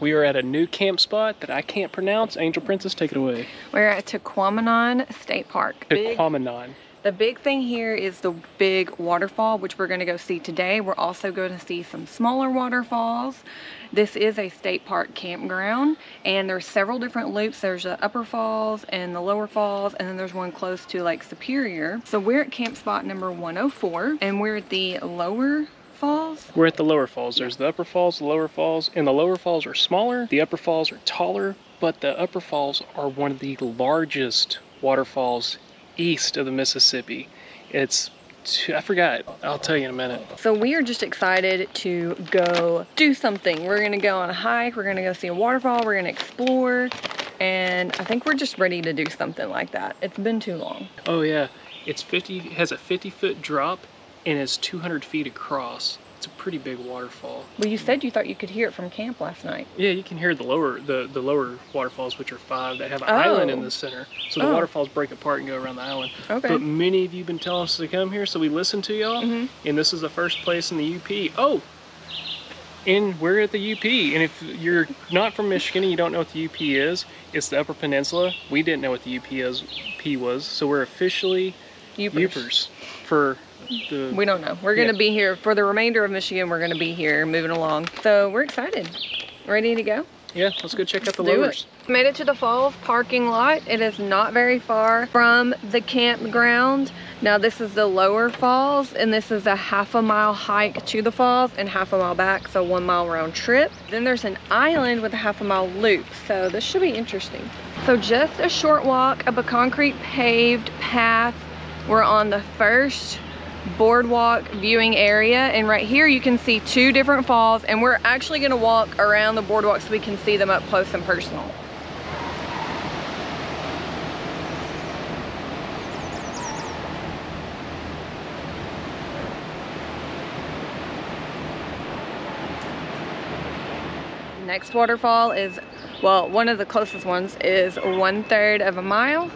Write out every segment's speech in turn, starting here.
We are at a new camp spot that I can't pronounce. Angel Princess, take it away. We're at Tahquamenon State Park. Big- The big thing here is the big waterfall, which we're gonna go see today. We're also going to see some smaller waterfalls. This is a state park campground, and there's several different loops. There's the upper falls and the lower falls, and then there's one close to Lake Superior. So we're at camp spot number 104, and we're at the lower falls. We're at the lower falls. There's the upper falls, the lower falls, and the lower falls are smaller. The upper falls are taller, but the upper falls are one of the largest waterfalls east of the Mississippi. It's I forgot. I'll tell you in a minute. So we are just excited to go do something. We're gonna go on a hike, we're gonna go see a waterfall, we're gonna explore, and I think we're just ready to do something like that. It's been too long. Oh yeah, it's 50. Has a 50 foot drop, and is 200 feet across. It's a pretty big waterfall. Well, you said you thought you could hear it from camp last night. Yeah, you can hear the lower the the lower waterfalls, which are five that have an island in Oh. the center. So the Oh. waterfalls break apart and go around the island. Okay. But many of you have been telling us to come here, so we listened to y'all, Mhm. and this is the first place in the UP. Oh, and we're at the UP. And if you're not from Michigan and you don't know what the UP is, it's the Upper Peninsula. We didn't know what the UP is. P was, so we're officially Yoopers. Yoopers for the. We don't know. We're gonna Yeah. be here for the remainder of Michigan. We're gonna be here moving along. So we're excited. Ready to go? yeah, let's go check out the Do lowers. it. Made it to the falls parking lot. It is not very far from the campground. Now this is the lower falls and this is a half a mile hike to the falls and half a mile back, so one mile round trip. Then there's an island with a half a mile loop, so this should be interesting. So just a short walk up a concrete paved path. We're on the first boardwalk viewing area and right here you can see two different falls and we're actually going to walk around the boardwalk so we can see them up close and personal. Next waterfall is, well, one of the closest ones is one third of a mile.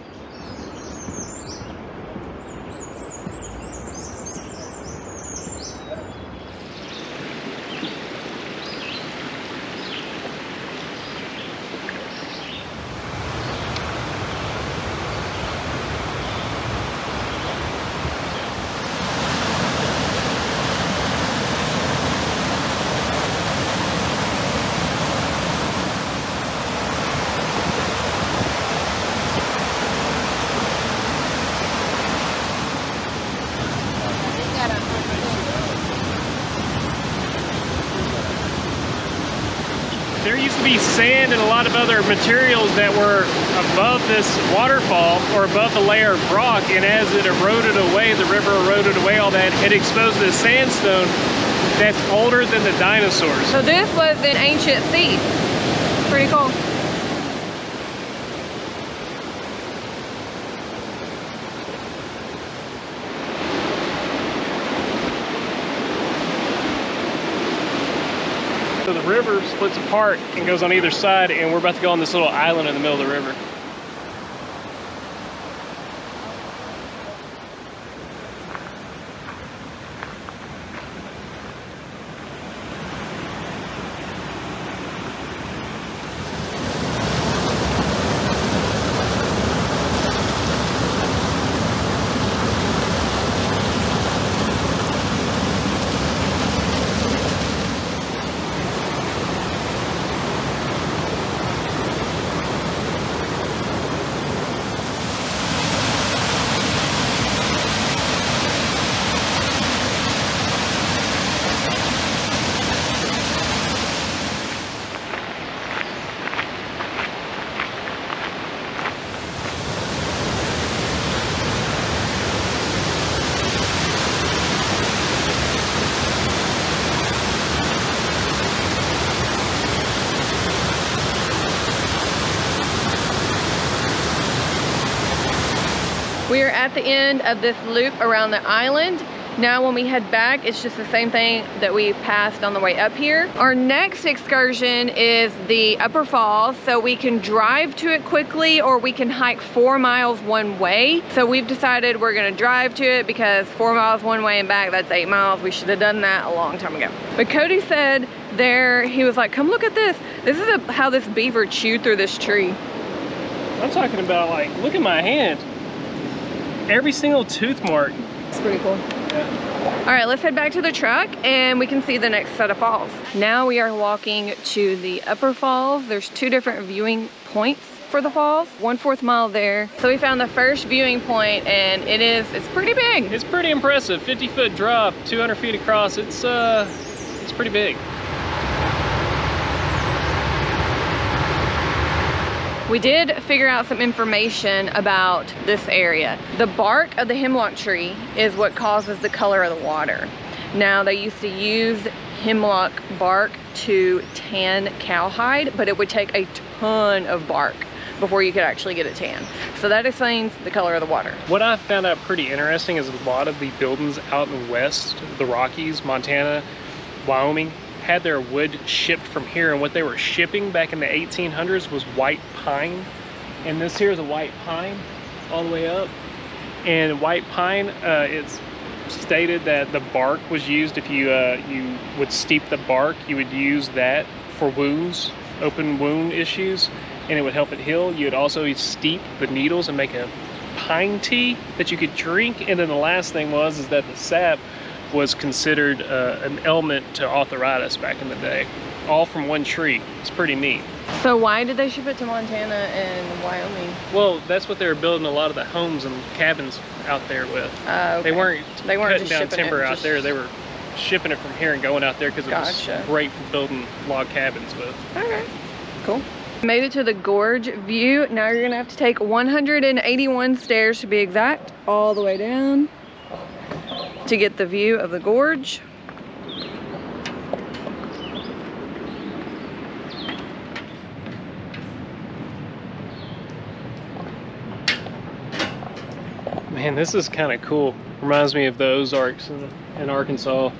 There used to be sand and a lot of other materials that were above this waterfall or above the layer of rock, and as it eroded away, the river eroded away all that, it exposed this sandstone that's older than the dinosaurs. So this was an ancient sea. Pretty cool. River splits apart and goes on either side, and we're about to go on this little island in the middle of the river. We are at the end of this loop around the island. Now when we head back, it's just the same thing that we passed on the way up here. Our next excursion is the Upper Falls, so we can drive to it quickly or we can hike four miles one way. So we've decided we're gonna drive to it because four miles one way and back, that's eight miles. We should have done that a long time ago. But Cody said there, he was like, come look at this. This is a, how this beaver chewed through this tree. I'm talking about like, look at my hand. Every single tooth mark. It's pretty cool. Yeah. All right, let's head back to the truck and we can see the next set of falls. Now we are walking to the upper falls. There's two different viewing points for the falls, one fourth mile there. So we found the first viewing point and it is, it's pretty big. It's pretty impressive. 50 foot drop, 200 feet across. It's, uh, it's pretty big. We did figure out some information about this area. The bark of the hemlock tree is what causes the color of the water. Now they used to use hemlock bark to tan cowhide, but it would take a ton of bark before you could actually get it tan. So that explains the color of the water. What I found out pretty interesting is a lot of the buildings out in the west, the Rockies, Montana, Wyoming, had their wood shipped from here and what they were shipping back in the 1800s was white pine. And this here is a white pine all the way up. And white pine uh, it's stated that the bark was used. If you uh, you would steep the bark you would use that for wounds open wound issues and it would help it heal. You would also steep the needles and make a pine tea that you could drink. And then the last thing was is that the sap was considered uh, an element to arthritis back in the day. All from one tree. It's pretty neat. So why did they ship it to Montana and Wyoming? Well, that's what they were building a lot of the homes and cabins out there with. Uh, okay. They weren't, They weren't cutting just down timber it, out there. They were shipping it from here and going out there because it Gotcha. was great for building log cabins with. Okay, cool. Made it to the gorge view. Now you're gonna have to take 181 stairs to be exact, all the way down to get the view of the gorge. Man, this is kind of cool. Reminds me of the Ozarks in, Arkansas.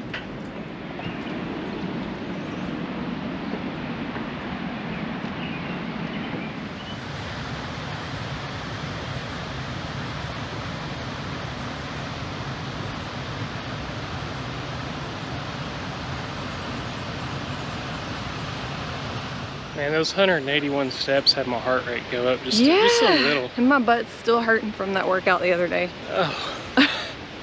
Those 181 steps had my heart rate go up just, just a little. and my butt's still hurting from that workout the other day. Oh.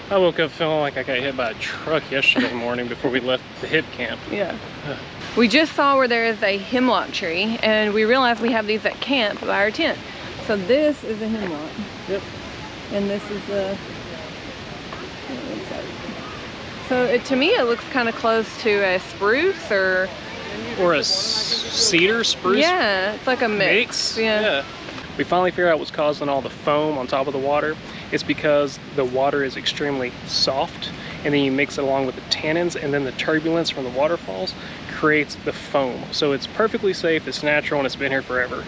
I woke up feeling like I got hit by a truck yesterday morning before we left the hip camp. Yeah. Ugh. We just saw where there is a hemlock tree and we realized we have these at camp by our tent. So this is a hemlock. Yep. And this is the what looks like. So it, to me it looks kind of close to a spruce or Or a cedar spruce yeah, it's like a mix. mix. Yeah. We finally figured out what's causing all the foam on top of the water. It's because the water is extremely soft and then you mix it along with the tannins and then the turbulence from the waterfalls creates the foam. So it's perfectly safe, it's natural, and it's been here forever.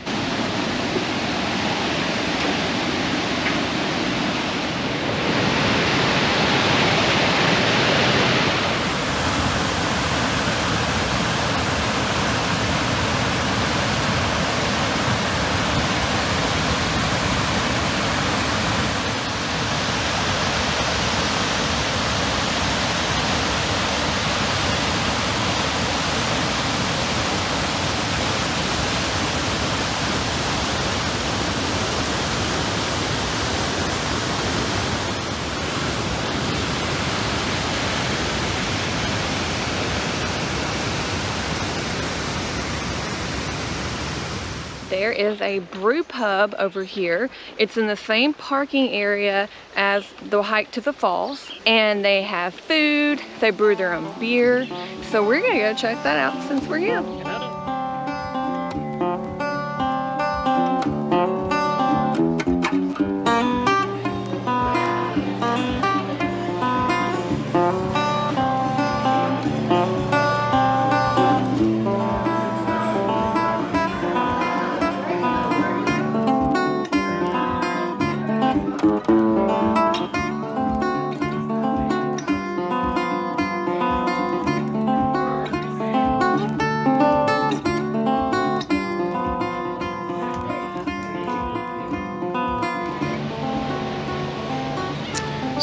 There is a brew pub over here. It's in the same parking area as the hike to the falls. And they have food, they brew their own beer. So we're gonna go check that out since we're here.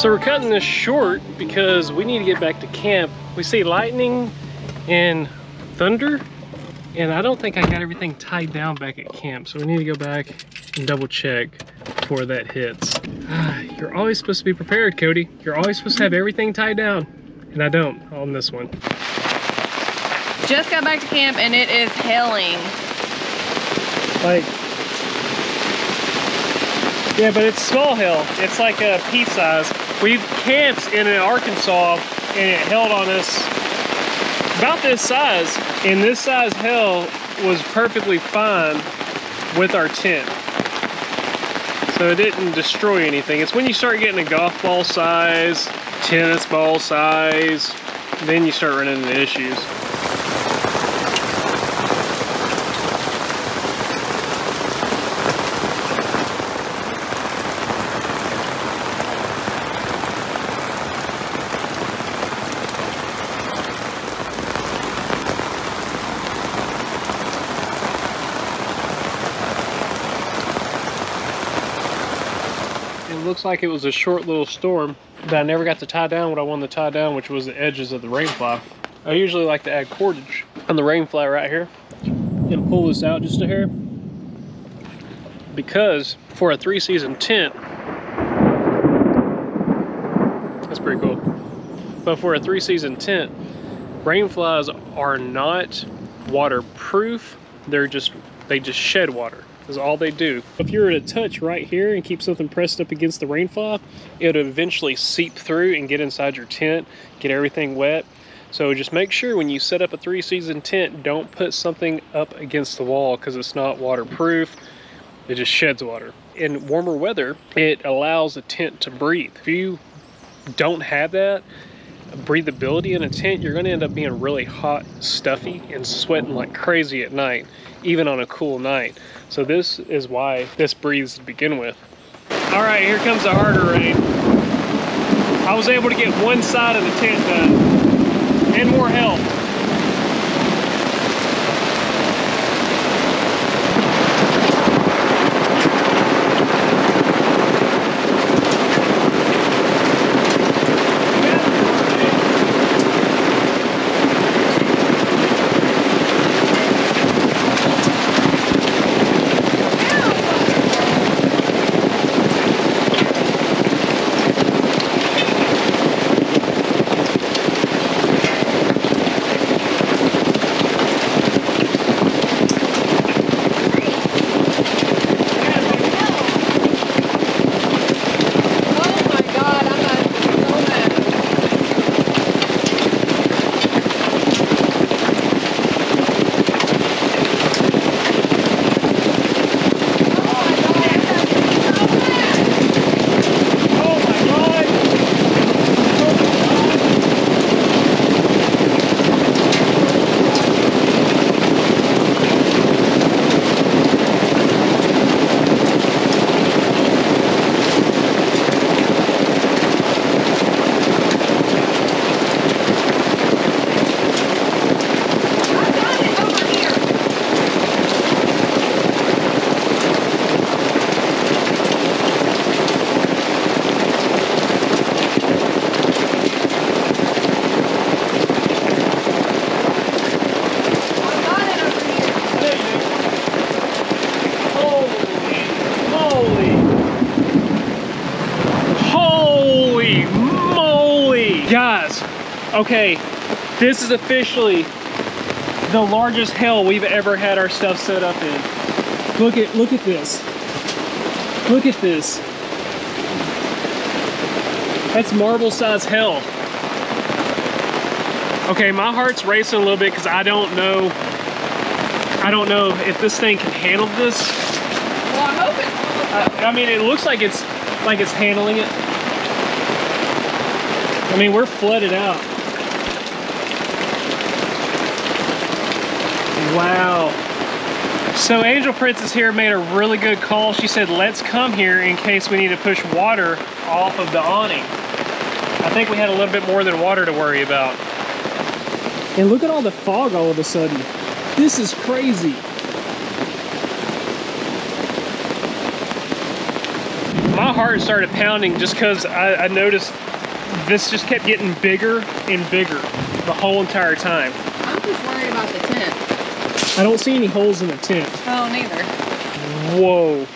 So we're cutting this short because we need to get back to camp. We see lightning and thunder. And I don't think I got everything tied down back at camp. So we need to go back and double check before that hits. Ah, you're always supposed to be prepared, Cody. You're always supposed to have everything tied down. And I don't on this one. Just got back to camp and it is hailing. Like, yeah, but it's small hill. It's like a pea size. We've camped in Arkansas and it held on us about this size. And this size hill was perfectly fine with our tent. So it didn't destroy anything. It's when you start getting a golf ball size, tennis ball size, then you start running into issues. Like it was a short little storm, but I never got to tie down what I wanted to tie down, which was the edges of the rain fly. I usually like to add cordage on the rain fly right here and pull this out just a hair because for a three season tent, that's pretty cool. But for a three season tent, rain flies are not waterproof. They're just, they just shed water is all they do. If you were to touch right here and keep something pressed up against the rain fly, it would eventually seep through and get inside your tent, get everything wet. So just make sure when you set up a three season tent, don't put something up against the wall because it's not waterproof. It just sheds water. In warmer weather, it allows the tent to breathe. If you don't have that, breathability in a tent, you're gonna end up being really hot, stuffy, and sweating like crazy at night, even on a cool night. So this is why this breathes to begin with. All right, here comes the harder rain. I was able to get one side of the tent done and more help. Okay, this is officially the largest hail we've ever had our stuff set up in. Look at look at this. Look at this. That's marble size hail. Okay, my heart's racing a little bit because I don't know I don't know if this thing can handle this. Well, I hope it. I, I mean, it looks like it's like it's handling it. I mean, we're flooded out. Wow. So Angel Princess here made a really good call. She said, let's come here in case we need to push water off of the awning. I think we had a little bit more than water to worry about. And look at all the fog all of a sudden. This is crazy. My heart started pounding just because I, I noticed this just kept getting bigger and bigger the whole entire time. I'm just worried about the tent. I don't see any holes in the tent. Oh, neither. Whoa.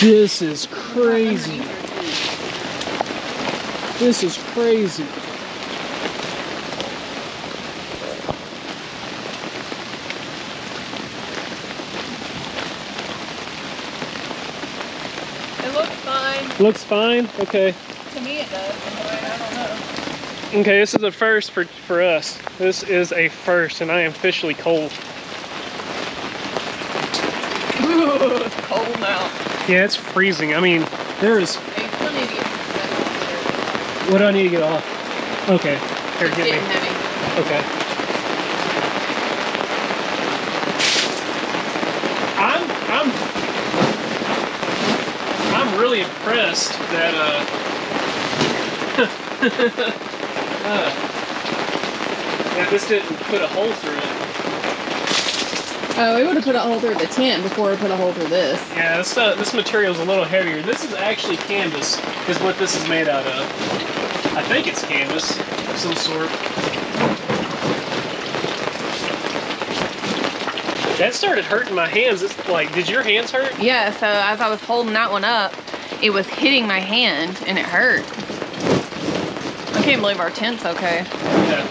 This is crazy. This is crazy. It looks fine. Looks fine. Okay. To me it does. Anyway, I don't know. Okay, this is a first for, for us. This is a first, and I am officially cold. it's cold now. Yeah, it's freezing. I mean, there is. Hey, you still need to get some stuff What do I need to get off? Okay. Here, get me. heavy. Okay. I'm I'm I'm really impressed that uh, uh that this didn't put a hole through it. Oh, we would have put a hole through the tent before we put a hole through this. Yeah, this uh, this material is a little heavier. This is actually canvas, is what this is made out of. I think it's canvas of some sort. That started hurting my hands. It's like, did your hands hurt? Yeah, so as I was holding that one up, it was hitting my hand and it hurt. I can't believe our tent's okay. Yeah.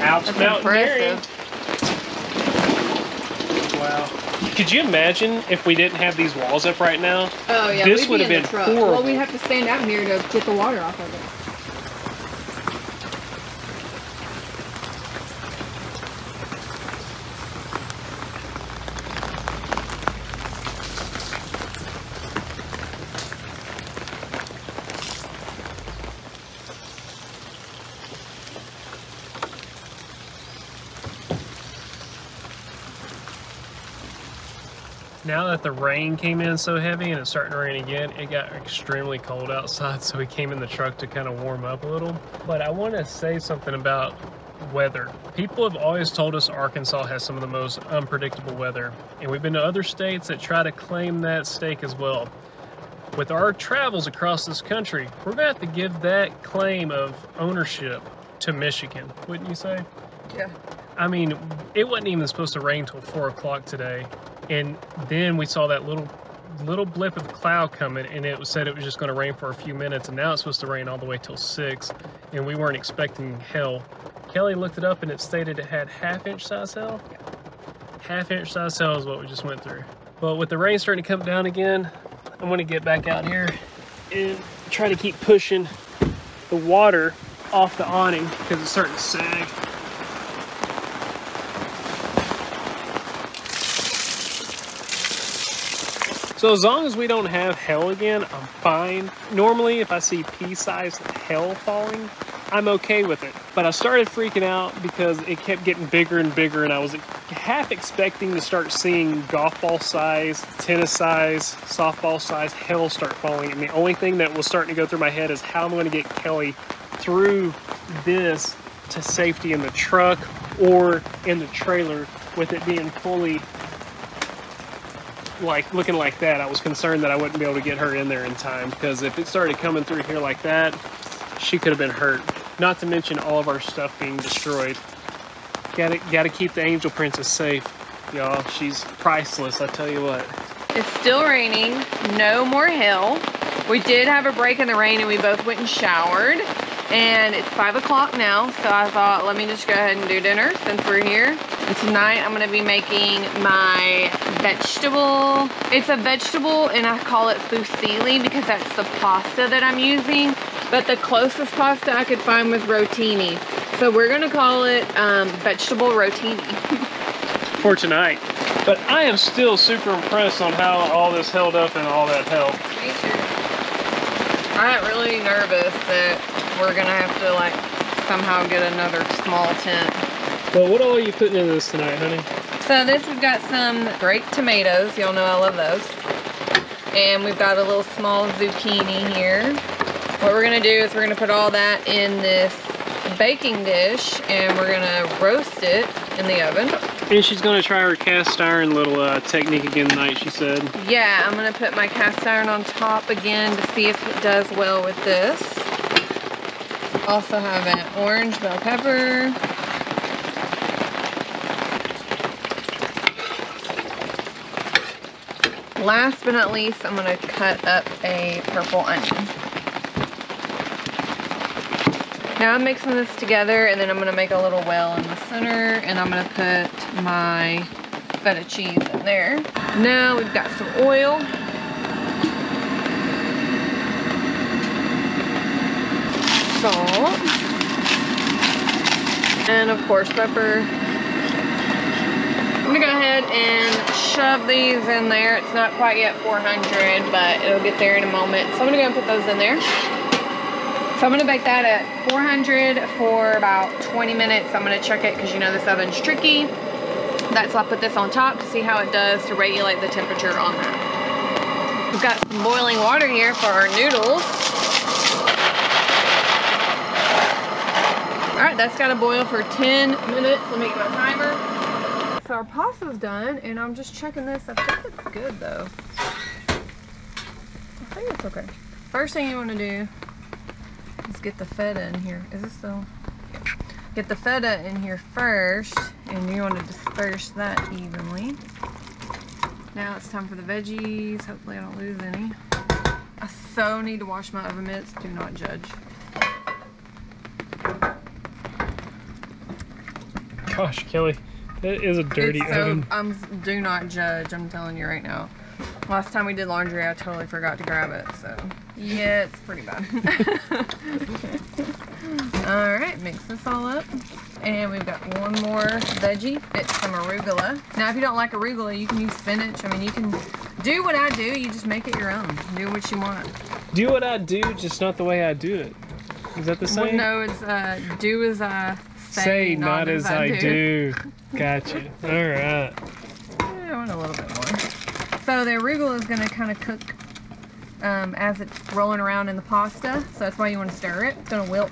Ouch. That's Mountain impressive. Wow. Could you imagine if we didn't have these walls up right now? Oh yeah, This we'd would be have in been the truck. horrible. Well, we'd have to stand out here to get the water off of it. Now that the rain came in so heavy and it's starting to rain again, it got extremely cold outside, so we came in the truck to kind of warm up a little. But I want to say something about weather. People have always told us Arkansas has some of the most unpredictable weather, and we've been to other states that try to claim that stake as well. With our travels across this country, we're going to have to give that claim of ownership to Michigan, wouldn't you say? Yeah. I mean, it wasn't even supposed to rain till four o'clock today, and then we saw that little little blip of cloud coming, and it was said it was just going to rain for a few minutes, and now it's supposed to rain all the way till six, and we weren't expecting hell. Kellie looked it up, and it stated it had half inch size hail. Half inch size hail is what we just went through. But with the rain starting to come down again, I'm going to get back out here and try to keep pushing the water off the awning because it's starting to sag. So as long as we don't have hell again, I'm fine. Normally, if I see pea-sized hell falling, I'm okay with it. But I started freaking out because it kept getting bigger and bigger, and I was half expecting to start seeing golf ball size, tennis size, softball size hell start falling. And the only thing that was starting to go through my head is how I'm going to get Kellie through this to safety in the truck or in the trailer with it being fully like looking like that, I was concerned that I wouldn't be able to get her in there in time because if it started coming through here like that, she could have been hurt. Not to mention all of our stuff being destroyed. Gotta gotta keep the Angel Princess safe, y'all. She's priceless, I tell you what. It's still raining. No more hail. We did have a break in the rain and we both went and showered. And it's five o'clock now, so I thought let me just go ahead and do dinner since we're here. And tonight I'm gonna be making my vegetable. It's a vegetable and I call it fusilli because that's the pasta that I'm using. But the closest pasta I could find was rotini. So we're gonna call it um, vegetable rotini. For tonight. But I am still super impressed on how all this held up and all that helped. Me too. I got really nervous that we're gonna have to like somehow get another small tent. Well, what all are you putting in this tonight, honey? So this we've got some grape tomatoes. Y'all know I love those. And we've got a little small zucchini here. What we're gonna do is we're gonna put all that in this baking dish and we're gonna roast it in the oven. And she's gonna try her cast iron little uh, technique again tonight, she said. Yeah, I'm gonna put my cast iron on top again to see if it does well with this. also have an orange bell pepper. Last but not least, I'm gonna cut up a purple onion. Now I'm mixing this together and then I'm gonna make a little well in the center and I'm gonna put my feta cheese in there. Now we've got some oil. Salt. And of course pepper. I'm gonna go ahead and shove these in there. It's not quite yet 400, but it'll get there in a moment. So I'm gonna go and put those in there. So I'm gonna bake that at 400 for about 20 minutes. I'm gonna check it because you know this oven's tricky. That's why I put this on top to see how it does to regulate the temperature on that. We've got some boiling water here for our noodles. All right, that's gotta boil for 10 minutes. Let me get my timer. Our pasta's done, and I'm just checking this. I think it's good though. I think it's okay. First thing you wanna do is get the feta in here. Is this still? Get the feta in here first, and you want to disperse that evenly. Now it's time for the veggies. Hopefully I don't lose any. I so need to wash my oven mitts. Do not judge. Gosh, Kellie, that is a dirty it's so, oven. I'm do not judge. I'm telling you right now. Last time we did laundry, I totally forgot to grab it. So yeah, it's pretty bad. all right, mix this all up. And we've got one more veggie. It's some arugula. Now, if you don't like arugula, you can use spinach. I mean, you can do what I do. You just make it your own. Do what you want. Do what I do, just not the way I do it. Is that the Well, same? no, it's uh, do as I say, not, as I do. Gotcha. All right. Yeah, I want a little bit more. So the arugula is going to kind of cook um, as it's rolling around in the pasta. So that's why you want to stir it. It's going to wilt.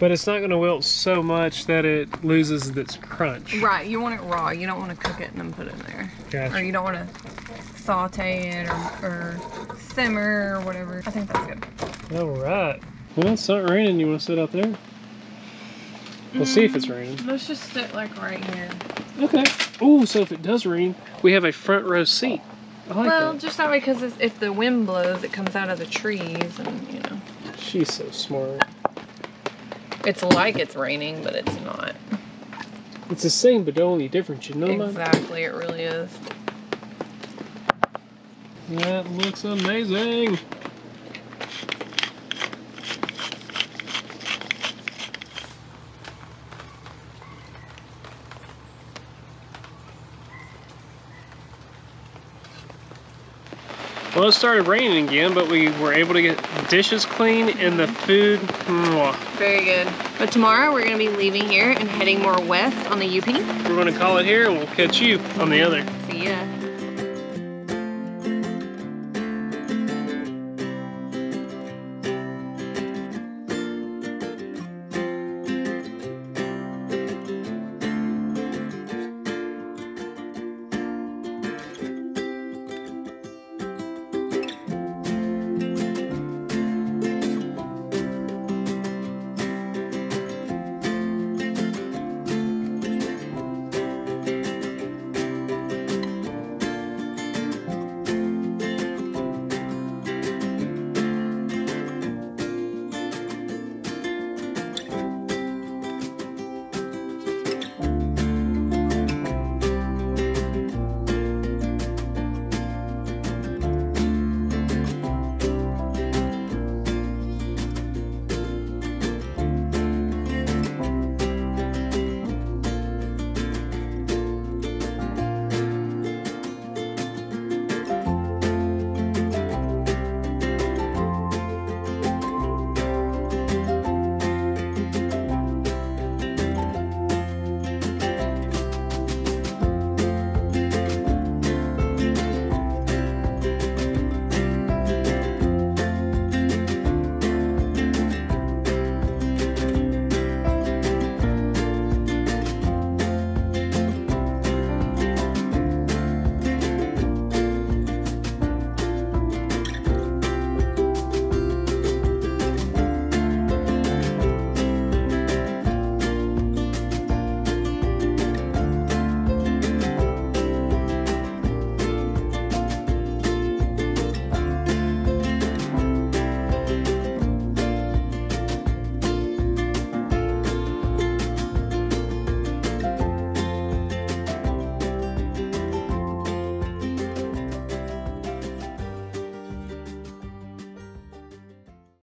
But it's not going to wilt so much that it loses its crunch. Right, you want it raw. You don't want to cook it and then put it in there. Gotcha. Or you don't want to saute it or, or simmer or whatever. I think that's good. All right. Well, it's not raining. You want to sit out there? We'll see if it's raining. Mm-hmm. Let's just sit like right here. Okay. Oh, so if it does rain, we have a front row seat. I like well, that. just that way because if the wind blows, it comes out of the trees and, you know. She's so smart. It's like it's raining, but it's not. It's the same, but only different. You know. Exactly, it really is. That looks amazing. Well, it started raining again, but we were able to get dishes clean and the food. Very good. But tomorrow we're going to be leaving here and heading more west on the UP. We're going to call it here and we'll catch you on the other. See ya.